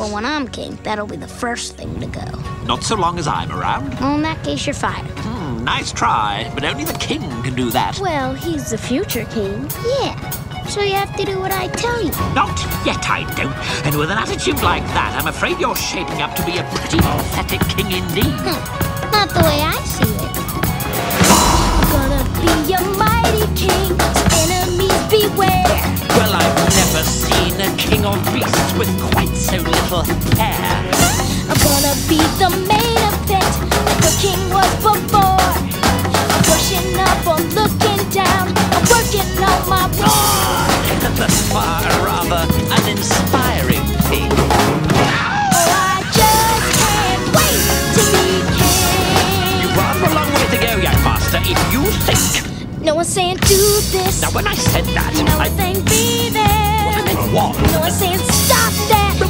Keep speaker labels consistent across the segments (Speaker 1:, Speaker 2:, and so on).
Speaker 1: Well, when I'm king, that'll be the first thing to go.
Speaker 2: Not so long as I'm around.
Speaker 1: Well, in that case, you're fired.
Speaker 2: Hmm, nice try, but only the king can do that.
Speaker 1: Well, he's the future king. Yeah. So you have to do what I tell you.
Speaker 2: Not yet, I don't. And with an attitude like that, I'm afraid you're shaping up to be a pretty pathetic king indeed.
Speaker 1: Hmm. Not the way I see it.
Speaker 2: Little hair.
Speaker 1: I'm gonna be the main event, like a king was before. I'm brushing up or looking down, I'm working on my.
Speaker 2: The far rather uninspiring thing.
Speaker 1: Oh, I just can't wait to be king.
Speaker 2: You've rather a long way to go, young master, if you think.
Speaker 1: No one's saying do this.
Speaker 2: Now, when I said that,
Speaker 1: No
Speaker 2: I
Speaker 1: one's saying be there.
Speaker 2: What I meant what?
Speaker 1: No one's saying stop that.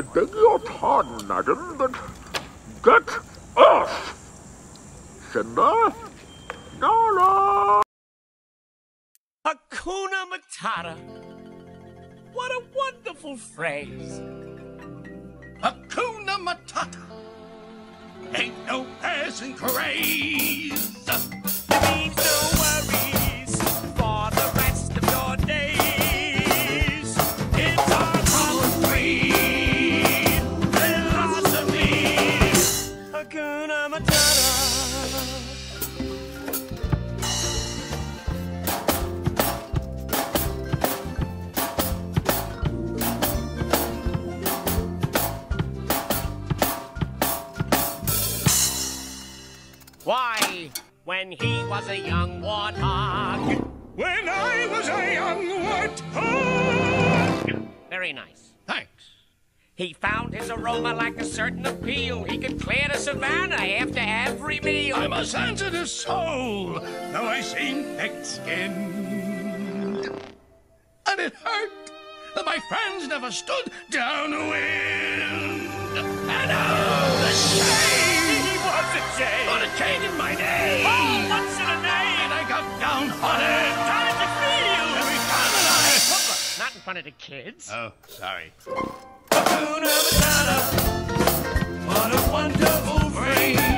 Speaker 2: I
Speaker 3: beg your pardon, madam, but get off! Simba? Nala!
Speaker 2: Hakuna Matata. What a wonderful phrase.
Speaker 4: Hakuna Matata. Ain't no passing craze.
Speaker 2: Hakuna Matata. Why, when he was a young warthog.
Speaker 4: When I was a young warthog.
Speaker 2: Very nice.
Speaker 4: Thanks.
Speaker 2: He found his aroma like a certain appeal. He could clear the savannah after every meal.
Speaker 4: I'm a sensitive soul, though I seem thick-skinned. And it hurt that my friends never stood downwind. And oh, the shame!
Speaker 2: He was a shame.
Speaker 4: What a change in my name!
Speaker 2: Oh, what's in a name?
Speaker 4: And I got downhearted.
Speaker 2: How did you feel?
Speaker 4: Every time that I...
Speaker 2: Not in front of the kids.
Speaker 4: Oh, sorry.
Speaker 2: Hakuna Matata.
Speaker 4: What a wonderful phrase.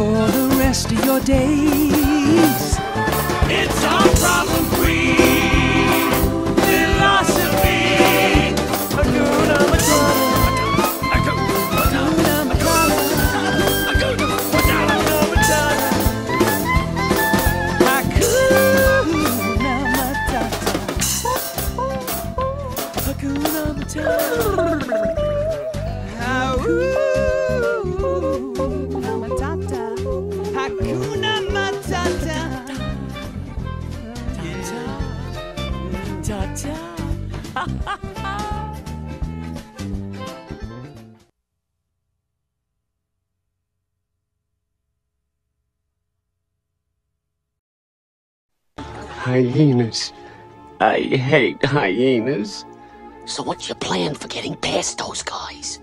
Speaker 1: For the rest of
Speaker 5: your days. It's our problem-free philosophy.
Speaker 6: Hyenas. I hate hyenas.
Speaker 7: So what's your plan for getting past those guys?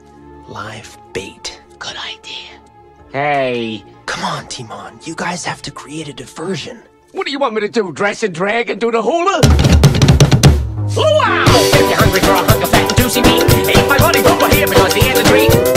Speaker 8: Live bait.
Speaker 7: Good idea.
Speaker 6: Hey,
Speaker 8: Come on, Timon. You guys have to create a diversion.
Speaker 6: what do you want me to do? Dress and drag and do the hula?
Speaker 7: Wow! If you're hungry for a hunk of fat and juicy meat, eat my buddy over here because the